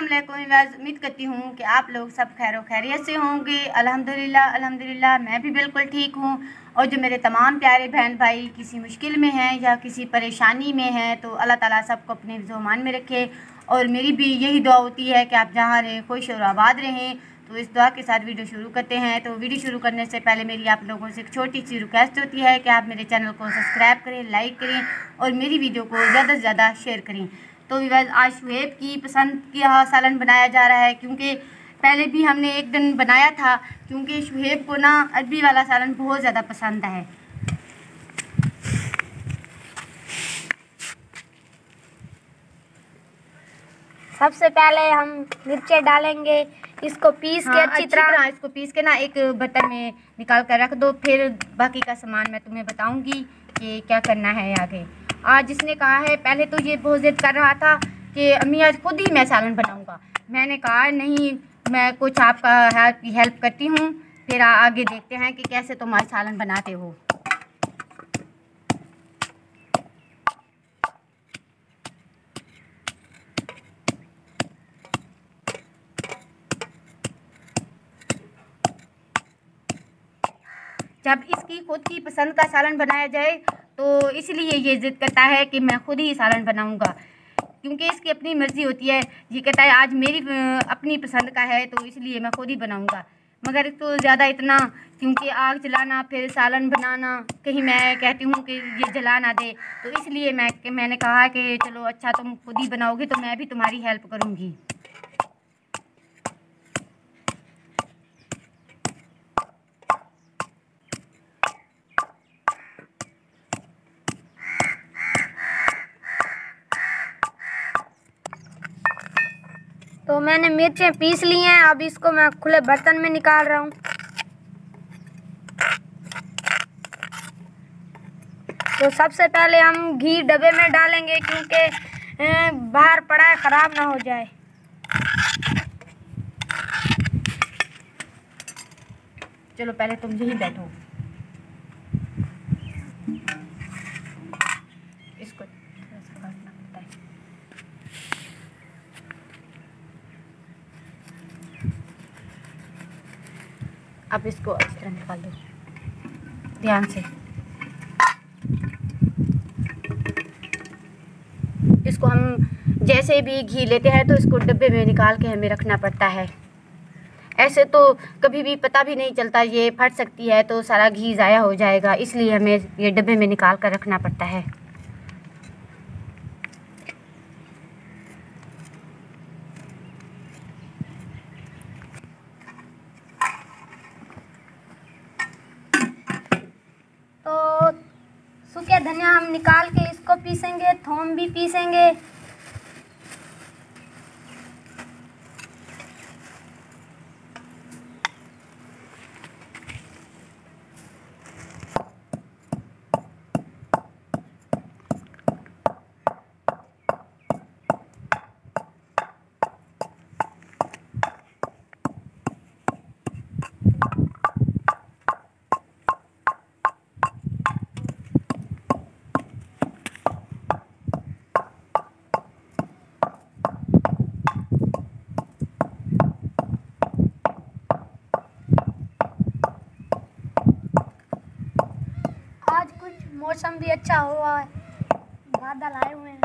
उम्मीद करती हूँ कि आप लोग सब खैर खैरियत से होंगे। अल्हम्दुलिल्लाह अल्हम्दुलिल्लाह, मैं भी बिल्कुल ठीक हूँ। और जो मेरे तमाम प्यारे बहन भाई किसी मुश्किल में हैं या किसी परेशानी में हैं तो अल्लाह ताला सबको अपने जुमान में रखे। और मेरी भी यही दुआ होती है कि आप जहाँ रहें, खुश और आबाद रहें। तो इस दुआ के साथ वीडियो शुरू करते हैं। तो वीडियो शुरू करने से पहले मेरी आप लोगों से एक छोटी सी रिक्वेस्ट होती है कि आप मेरे चैनल को सब्सक्राइब करें लाइक करें और मेरी वीडियो को ज़्यादा से ज़्यादा शेयर करें। तो विवाज आज शुहेब की पसंद का सालन बनाया जा रहा है क्योंकि पहले भी हमने एक दिन बनाया था क्योंकि शुहेब को ना अरबी वाला सालन बहुत ज़्यादा पसंद है। सबसे पहले हम मिर्चे डालेंगे इसको पीस हाँ, के अच्छी तरह इसको पीस के ना एक बर्तन में निकाल कर रख दो फिर बाकी का सामान मैं तुम्हें बताऊँगी। कि क्या करना है आगे आज जिसने कहा है, पहले तो ये बहुत ज़िद कर रहा था कि अम्मी आज खुद ही मैं सालन बनाऊँगा। मैंने कहा, नहीं, मैं कुछ आपका हेल्प करती हूँ। फिर आगे देखते हैं कि कैसे तुम आज सालन बनाते हो। जब इसकी खुद की पसंद का सालन बनाया जाए तो इसलिए ये ज़िद करता है कि मैं खुद ही सालन बनाऊँगा। क्योंकि इसकी अपनी मर्ज़ी होती है। ये कहता है, आज मेरी अपनी पसंद का है तो इसलिए मैं खुद ही बनाऊँगा। मगर तो ज़्यादा इतना, क्योंकि आग जलाना, फिर सालन बनाना, कहीं मैं कहती हूँ कि ये जला ना दे। तो इसलिए मैं मैंने कहा कि, चलो अच्छा तुम खुद ही बनाओगे तो मैं भी तुम्हारी हेल्प करूँगी। मैंने मिर्चें पीस ली हैं, अब इसको मैं खुले बर्तन में निकाल रहा हूँ। तो सबसे पहले हम घी डब्बे में डालेंगे क्योंकि बाहर पड़ा है, ख़राब ना हो जाए। चलो पहले तुम यही बैठो। अब इसको अच्छी तरह निकाल दो। ध्यान से। इसको हम जैसे भी घी लेते हैं तो इसको डब्बे में निकाल के हमें रखना पड़ता है। ऐसे तो कभी भी पता भी नहीं चलता, ये फट सकती है तो सारा घी ज़ाया हो जाएगा, इसलिए हमें ये डब्बे में निकाल कर रखना पड़ता है। सूखे धनिया हम निकाल के इसको पीसेंगे थोम भी पीसेंगे। मौसम भी अच्छा हुआ है। बादल आए हुए हैं।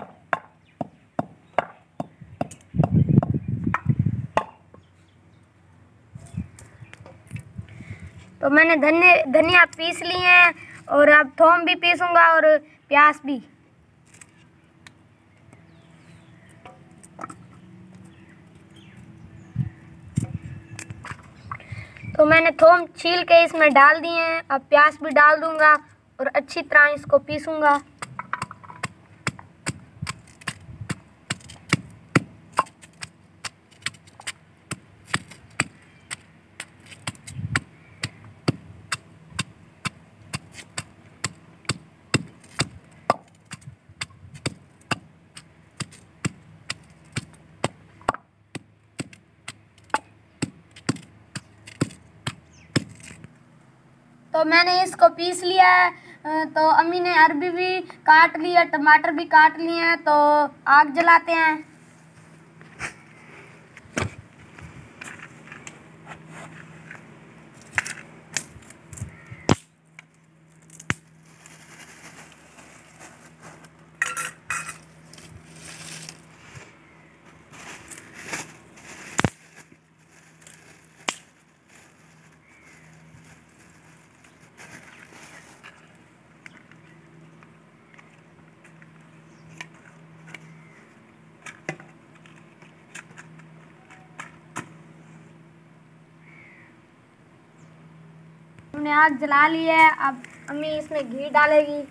तो मैंने धनिया धनिया पीस ली है और अब थोम भी पीसूँगा और प्याज भी। तो मैंने थोम छील के इसमें डाल दिए हैं। अब प्याज भी डाल दूँगा। और अच्छी तरह इसको पीसूँगा। तो मैंने इसको पीस लिया है। तो अम्मी ने अरबी भी काट लिया टमाटर भी काट लिए हैं तो आग जलाते हैं। हमने आग जला ली है। अब अम्मी इसमें घी डालेगी।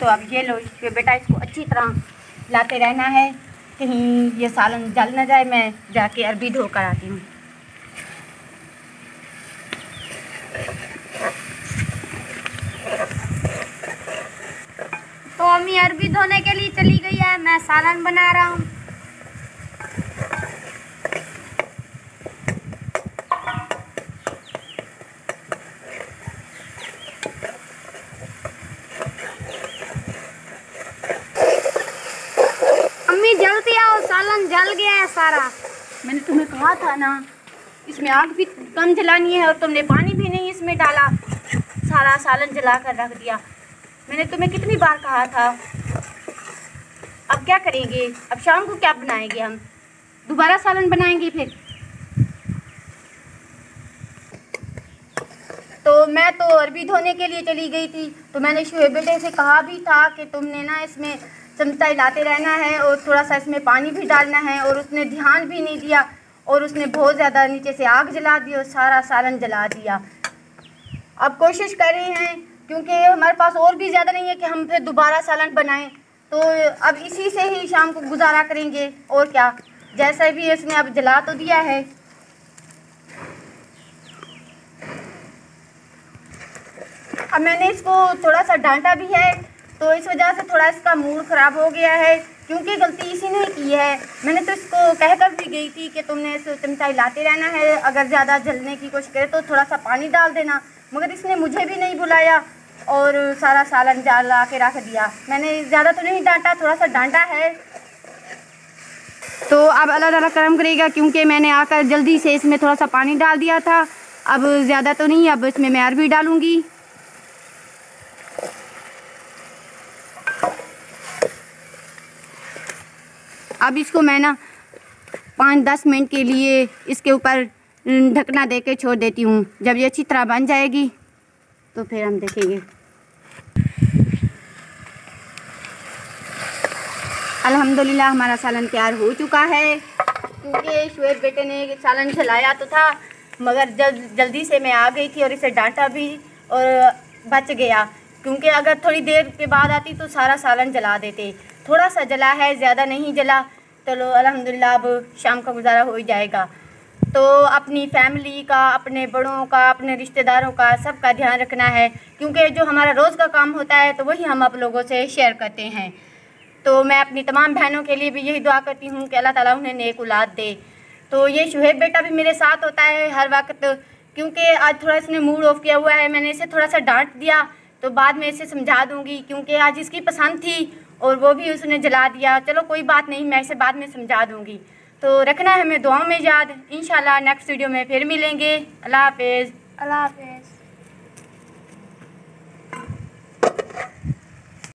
तो अब ये लो बेटा इसको अच्छी तरह लाते रहना है, कहीं ये सालन जल ना जाए, मैं जाके अरबी धो कर आती हूँ। तो अम्मी अरबी धोने के लिए चली गई है, मैं सालन बना रहा हूँ अम्मी जल्दी आओ सालन जल गया है सारा। मैंने तुम्हें कहा था ना, इसमें आग भी कम जलानी है और तुमने पानी भी नहीं इसमें डाला। सारा सालन जला कर रख दिया। मैंने तुम्हें कितनी बार कहा था? अब क्या करेंगे? अब शाम को क्या बनाएँगे हम? दोबारा सालन बनाएँगे फिर? तो मैं तो अरबी धोने के लिए चली गई थी। तो मैंने शुएब बेटे से कहा भी था कि तुमने ना इसमें चमचा हिलाते रहना है और थोड़ा सा इसमें पानी भी डालना है और उसने ध्यान भी नहीं दिया और उसने बहुत ज़्यादा नीचे से आग जला दी और सारा सालन जला दिया। अब कोशिश कर रहे हैं, क्योंकि हमारे पास और भी ज़्यादा नहीं है कि हम फिर दोबारा सालन बनाएँ। तो अब इसी से ही शाम को गुजारा करेंगे, और क्या? जैसा भी इसने अब जला तो दिया है। अब मैंने इसको थोड़ा सा डांटा भी है तो इस वजह से थोड़ा इसका मूड ख़राब हो गया है, क्योंकि गलती इसी ने की है। मैंने तो इसको कहकर भी गई थी कि तुमने इस चमचा हिलाते रहना है, अगर ज़्यादा जलने की कोशिश करे तो थोड़ा सा पानी डाल देना, मगर इसने मुझे भी नहीं बुलाया और सारा सालन जला के रख दिया। मैंने ज़्यादा तो नहीं डांटा, थोड़ा सा डांटा है। तो अब अल्लाह ताला करम करेगा, क्योंकि मैंने आकर जल्दी से इसमें थोड़ा सा पानी डाल दिया था। अब ज़्यादा तो नहीं, अब इसमें मैं भी डालूँगी। अब इसको मैं ना पाँच दस मिनट के लिए इसके ऊपर ढकना दे के छोड़ देती हूँ। जब ये अच्छी तरह बन जाएगी तो फिर हम देखेंगे। अल्हम्दुलिल्लाह, हमारा सालन तैयार हो चुका है। क्योंकि शुएब बेटे ने सालन चलाया तो था, मगर जब जल्दी से मैं आ गई थी और इसे डांटा भी और बच गया। क्योंकि अगर थोड़ी देर के बाद आती तो सारा सालन जला देते। थोड़ा सा जला है, ज़्यादा नहीं जला। चलो अलहमदिल्ला अब शाम का गुजारा हो ही जाएगा। तो अपनी फैमिली का, अपने बड़ों का, अपने रिश्तेदारों का सबका ध्यान रखना है, क्योंकि जो हमारा रोज़ का काम होता है तो वही हम आप लोगों से शेयर करते हैं। तो मैं अपनी तमाम बहनों के लिए भी यही दुआ करती हूँ कि अल्लाह ताला उन्हें नेक उलाद दे। तो ये शुहेब बेटा भी मेरे साथ होता है हर वक्त, क्योंकि आज थोड़ा इसने मूड ऑफ़ किया हुआ है, मैंने इसे थोड़ा सा डांट दिया तो बाद में इसे समझा दूँगी, क्योंकि आज इसकी पसंद थी और वो भी उसने जला दिया। चलो कोई बात नहीं, मैं इसे बाद में समझा दूँगी। तो रखना है हमें दुआओं में याद। इन नेक्स्ट वीडियो में फिर मिलेंगे। अल्लाह हाफिज़। अल्लाह हाफिज़।